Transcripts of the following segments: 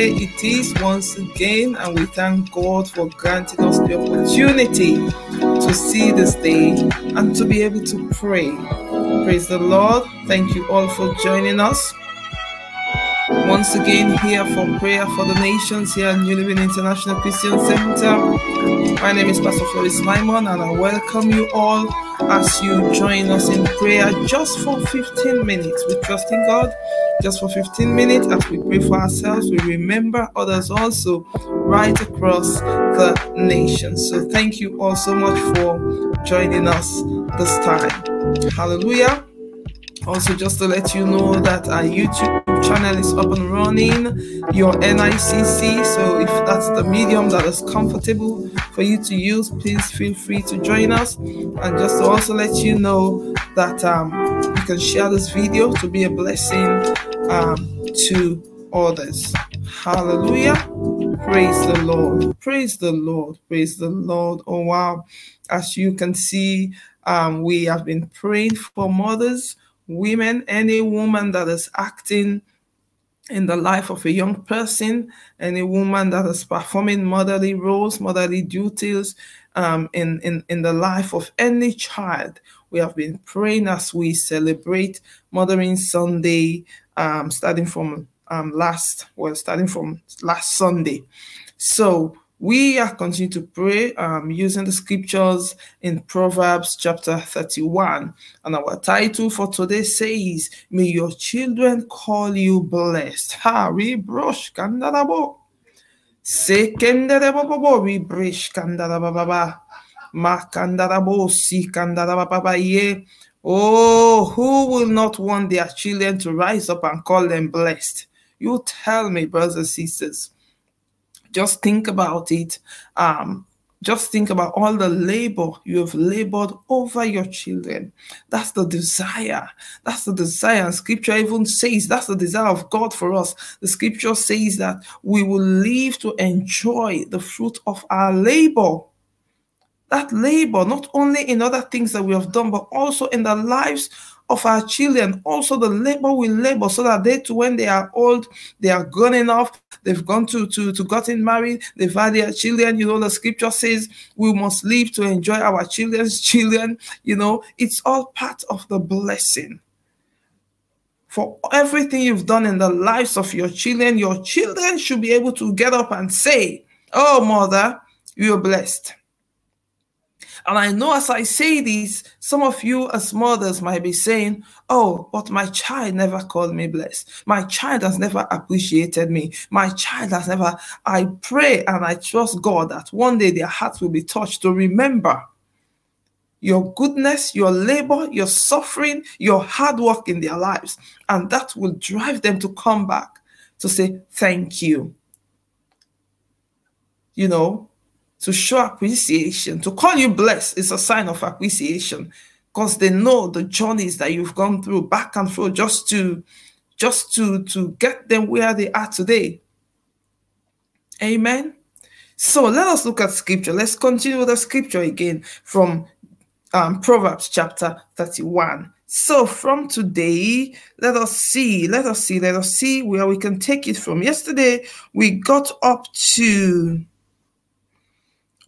Day it is once again. And we thank God for granting us the opportunity to see this day and to be able to pray. Praise the Lord. Thank you all for joining us. Once again, here for prayer for the nations here at New Living International Christian Center. My name is Pastor Floris Lymon, and I welcome you all as you join us in prayer just for 15 minutes. We trust in God just for 15 minutes as we pray for ourselves. We remember others also right across the nation. So, thank you all so much for joining us this time. Hallelujah. Also, just to let you know that our YouTube channel is up and running, your NICC. So, if that's the medium that is comfortable for you to use, please feel free to join us. And just to also let you know that um, you can share this video to be a blessing um, to others. Hallelujah. Praise the Lord. Praise the Lord. Praise the Lord. Oh, wow. As you can see, um, we have been praying for mothers women, any woman that is acting in the life of a young person, and a woman that is performing motherly roles, motherly duties um, in, in, in the life of any child. We have been praying as we celebrate Mothering Sunday, um, starting from um, last, well, starting from last Sunday. So we are continuing to pray um, using the scriptures in Proverbs chapter 31. And our title for today says, May your children call you blessed. Ha, we brush kandarabo. Sekenderebo, we brush kandarababa. Ma kandarabo, si kandarababa ye. Oh, who will not want their children to rise up and call them blessed? You tell me, brothers and sisters. Just think about it. Um, just think about all the labor you have labored over your children. That's the desire. That's the desire. And scripture even says that's the desire of God for us. The scripture says that we will live to enjoy the fruit of our labor. That labor, not only in other things that we have done, but also in the lives of our children, also the labor we labor so that they too, when they are old, they are grown enough, they've gone to, to, to gotten married, they've had their children. You know, the scripture says we must live to enjoy our children's children. You know, it's all part of the blessing. For everything you've done in the lives of your children, your children should be able to get up and say, Oh, mother, you're blessed. And I know as I say this, some of you as mothers might be saying, Oh, but my child never called me blessed. My child has never appreciated me. My child has never. I pray and I trust God that one day their hearts will be touched to remember your goodness, your labor, your suffering, your hard work in their lives. And that will drive them to come back to say, Thank you. You know, to show appreciation, to call you blessed is a sign of appreciation because they know the journeys that you've gone through back and forth just to just to to get them where they are today. Amen. So let us look at scripture. Let's continue the scripture again from um, Proverbs chapter 31. So from today, let us see, let us see, let us see where we can take it from. Yesterday, we got up to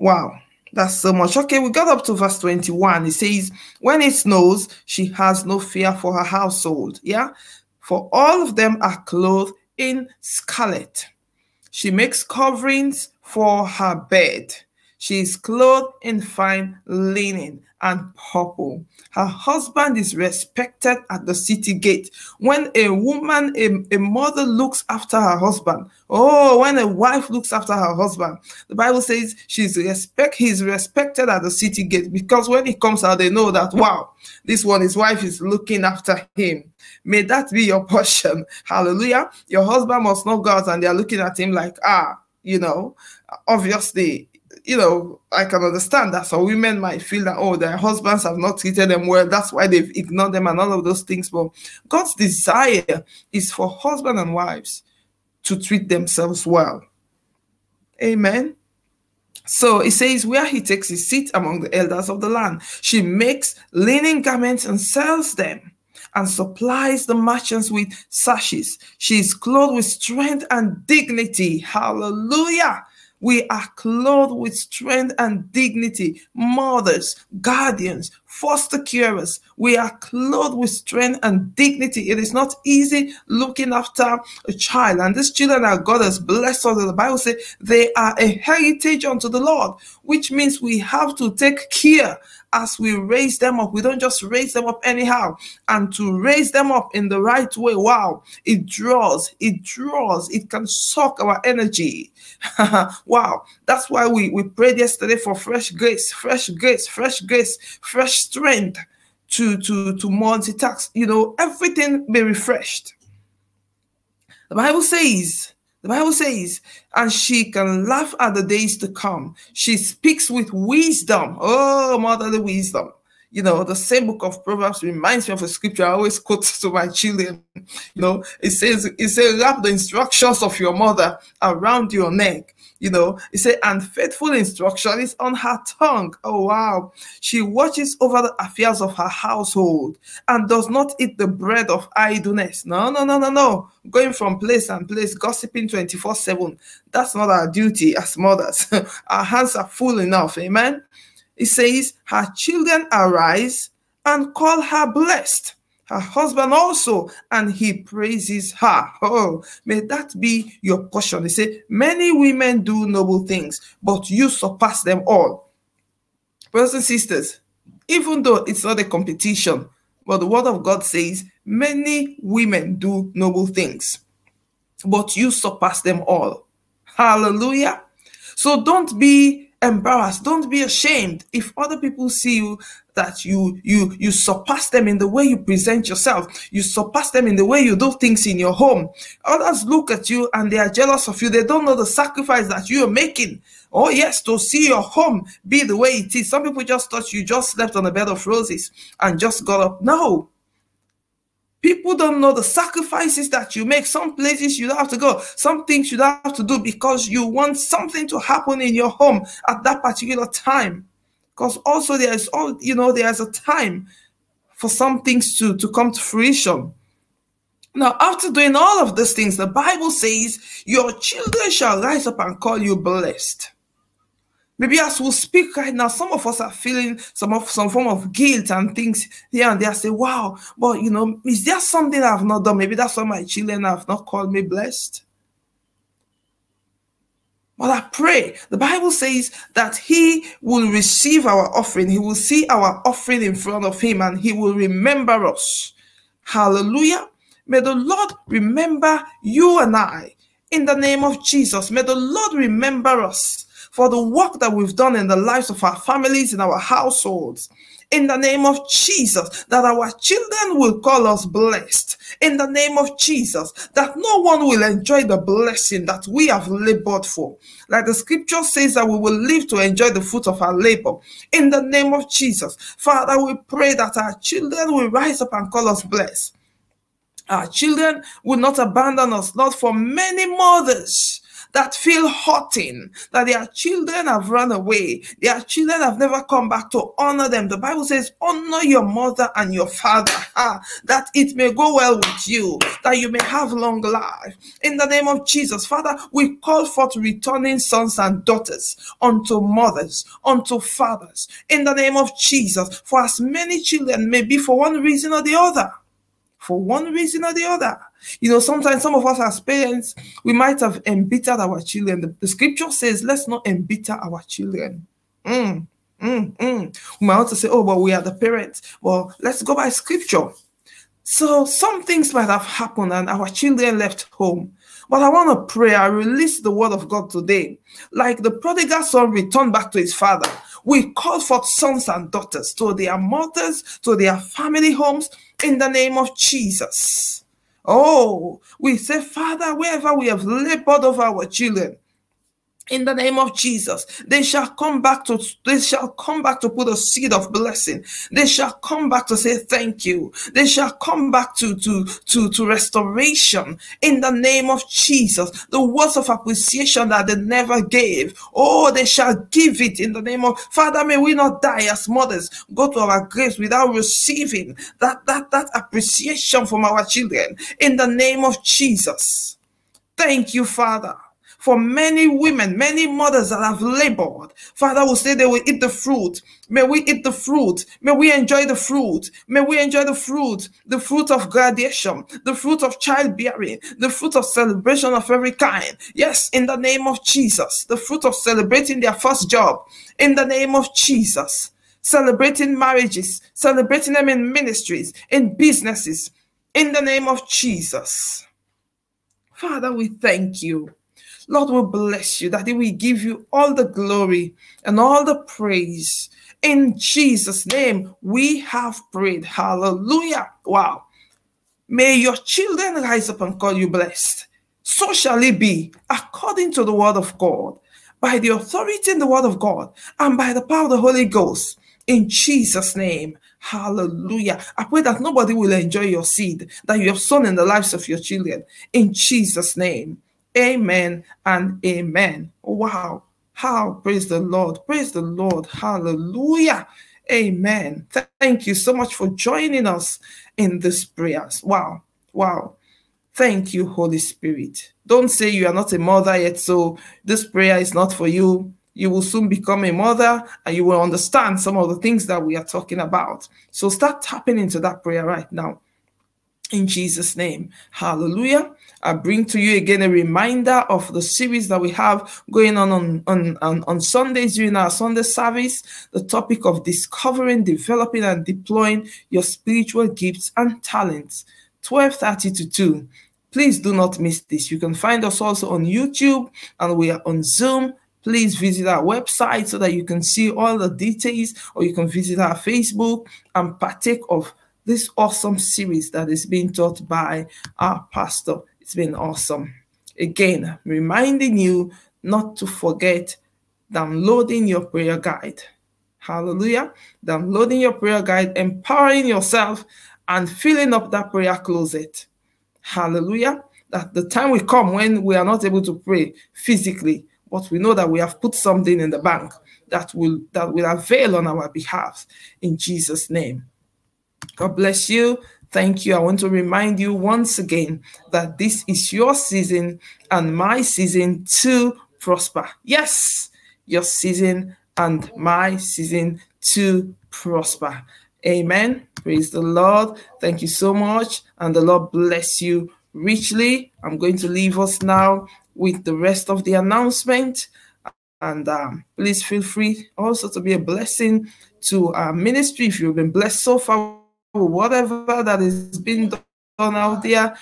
Wow, that's so much. Okay, we got up to verse 21. It says, When it snows, she has no fear for her household. Yeah, for all of them are clothed in scarlet. She makes coverings for her bed. She is clothed in fine linen and purple. Her husband is respected at the city gate. When a woman, a, a mother looks after her husband, oh, when a wife looks after her husband, the Bible says she's respect, he's respected at the city gate because when he comes out, they know that wow, this one, his wife is looking after him. May that be your portion. Hallelujah. Your husband must not go out and they're looking at him like, ah, you know, obviously you know, I can understand that some women might feel that, oh, their husbands have not treated them well. That's why they've ignored them and all of those things. But God's desire is for husband and wives to treat themselves well. Amen. So it says, where he takes his seat among the elders of the land, she makes linen garments and sells them and supplies the merchants with sashes. She is clothed with strength and dignity. Hallelujah. We are clothed with strength and dignity. Mothers, guardians, foster carers, we are clothed with strength and dignity. It is not easy looking after a child. And these children are God has blessed us. The Bible says they are a heritage unto the Lord, which means we have to take care as we raise them up. We don't just raise them up anyhow. And to raise them up in the right way, wow, it draws, it draws, it can suck our energy. wow, that's why we, we prayed yesterday for fresh grace, fresh grace, fresh grace, fresh strength to, to, to multitask. You know, everything be refreshed. The Bible says, the Bible says, and she can laugh at the days to come. She speaks with wisdom. Oh, motherly wisdom. You know, the same book of Proverbs reminds me of a scripture I always quote to my children. You know, it says, it says, wrap the instructions of your mother around your neck you know, he said, and faithful instruction is on her tongue. Oh, wow. She watches over the affairs of her household and does not eat the bread of idleness. No, no, no, no, no. Going from place and place, gossiping 24 7. That's not our duty as mothers. our hands are full enough. Amen. He says, her children arise and call her blessed her husband also, and he praises her. Oh, may that be your portion. He said, Many women do noble things, but you surpass them all. Brothers and sisters, even though it's not a competition, but the word of God says, Many women do noble things, but you surpass them all. Hallelujah. So don't be embarrassed don't be ashamed if other people see you that you you you surpass them in the way you present yourself. You surpass them in the way you do things in your home. Others look at you and they are jealous of you. They don't know the sacrifice that you are making. Oh yes to see your home be the way it is. Some people just thought you just slept on a bed of roses and just got up. No. People don't know the sacrifices that you make. Some places you have to go. Some things you have to do because you want something to happen in your home at that particular time. Because also there is all you know, there's a time for some things to, to come to fruition. Now, after doing all of these things, the Bible says, Your children shall rise up and call you blessed. Maybe as we speak right now, some of us are feeling some of some form of guilt and things here and there. Say, wow, but you know, is there something I've not done? Maybe that's why my children have not called me blessed. But I pray, the Bible says that He will receive our offering, He will see our offering in front of Him, and He will remember us. Hallelujah. May the Lord remember you and I in the name of Jesus. May the Lord remember us for the work that we've done in the lives of our families, in our households. In the name of Jesus, that our children will call us blessed. In the name of Jesus, that no one will enjoy the blessing that we have labored for. Like the scripture says that we will live to enjoy the fruit of our labor. In the name of Jesus, Father, we pray that our children will rise up and call us blessed. Our children will not abandon us, not for many mothers that feel hurting, that their children have run away, their children have never come back to honor them. The Bible says, honor your mother and your father, ah, that it may go well with you, that you may have long life. In the name of Jesus, Father, we call forth returning sons and daughters unto mothers, unto fathers, in the name of Jesus, for as many children may be for one reason or the other for one reason or the other. You know, sometimes some of us as parents, we might have embittered our children. The, the scripture says, let's not embitter our children. Mm, mm, mm. We might also say, oh, but we are the parents. Well, let's go by scripture. So some things might have happened and our children left home. But I want to pray. I release the word of God today. Like the prodigal son returned back to his father. We call forth sons and daughters to their mothers, to their family homes in the name of Jesus. Oh, we say, Father, wherever we have labored over our children, in the name of Jesus. They shall come back to they shall come back to put a seed of blessing. They shall come back to say thank you. They shall come back to to to to restoration in the name of Jesus. The words of appreciation that they never gave. Oh, they shall give it in the name of Father. May we not die as mothers, go to our graves without receiving that that that appreciation from our children in the name of Jesus. Thank you, Father for many women, many mothers that have labored. Father will say they will eat the fruit. May we eat the fruit. May we enjoy the fruit. May we enjoy the fruit, the fruit of graduation, the fruit of childbearing, the fruit of celebration of every kind. Yes, in the name of Jesus, the fruit of celebrating their first job. In the name of Jesus, celebrating marriages, celebrating them in ministries, in businesses. In the name of Jesus. Father, we thank you. Lord will bless you, that He will give you all the glory and all the praise. In Jesus' name, we have prayed. Hallelujah. Wow. May your children rise up and call you blessed. So shall it be, according to the word of God, by the authority in the word of God, and by the power of the Holy Ghost. In Jesus' name. Hallelujah. I pray that nobody will enjoy your seed that you have sown in the lives of your children. In Jesus' name. Amen and amen. Wow. How praise the Lord. Praise the Lord. Hallelujah. Amen. Thank you so much for joining us in this prayers. Wow. Wow. Thank you, Holy Spirit. Don't say you are not a mother yet, so this prayer is not for you. You will soon become a mother and you will understand some of the things that we are talking about. So start tapping into that prayer right now in Jesus' name. Hallelujah. I bring to you again a reminder of the series that we have going on on, on, on, on Sundays during our Sunday service, the topic of discovering, developing, and deploying your spiritual gifts and talents. 1230 to 2. Please do not miss this. You can find us also on YouTube and we are on Zoom. Please visit our website so that you can see all the details, or you can visit our Facebook and partake of this awesome series that is being taught by our pastor. It's been awesome. Again, reminding you not to forget downloading your prayer guide. Hallelujah. Downloading your prayer guide, empowering yourself, and filling up that prayer closet. Hallelujah. That the time will come when we are not able to pray physically, but we know that we have put something in the bank that will that will avail on our behalf in Jesus' name. God bless you. Thank you. I want to remind you once again that this is your season and my season to prosper. Yes, your season and my season to prosper. Amen. Praise the Lord. Thank you so much. And the Lord bless you richly. I'm going to leave us now with the rest of the announcement. And um, please feel free also to be a blessing to our ministry if you've been blessed so far whatever that is being done out there,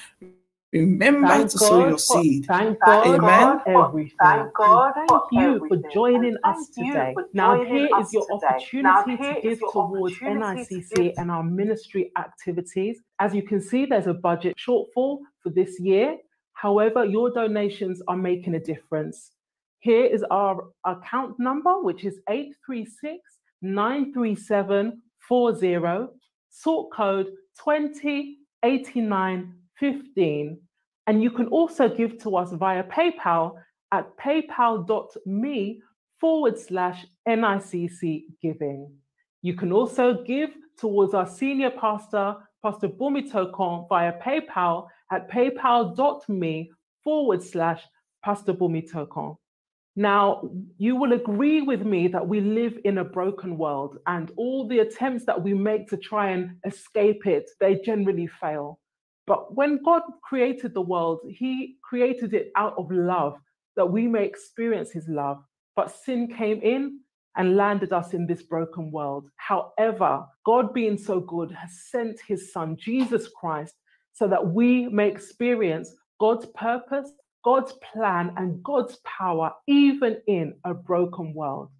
remember thank to God sow your seed. Thank God Amen. for everything. Thank God thank you everything. for joining us today. Now, here is your opportunity to give towards NICC and our ministry activities. As you can see, there's a budget shortfall for this year. However, your donations are making a difference. Here is our account number, which is 836 937 40 sort code 208915. And you can also give to us via PayPal at paypal.me forward slash NICC giving. You can also give towards our senior pastor, Pastor Boomy Tokan, via PayPal at paypal.me forward slash Pastor Boomy Tokan. Now, you will agree with me that we live in a broken world, and all the attempts that we make to try and escape it, they generally fail. But when God created the world, He created it out of love, that we may experience His love. But sin came in and landed us in this broken world. However, God, being so good, has sent his son, Jesus Christ, so that we may experience God's purpose, God's plan, and God's power, even in a broken world.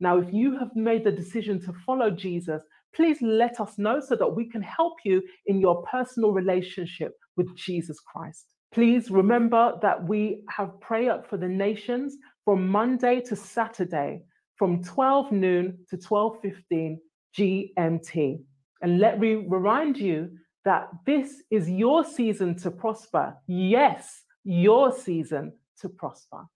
Now, if you have made the decision to follow Jesus, please let us know so that we can help you in your personal relationship with Jesus Christ. Please remember that we have prayer up for the nations from Monday to Saturday from 12 noon to 12:15 GMT. And let me remind you that this is your season to prosper. Yes, your season to prosper.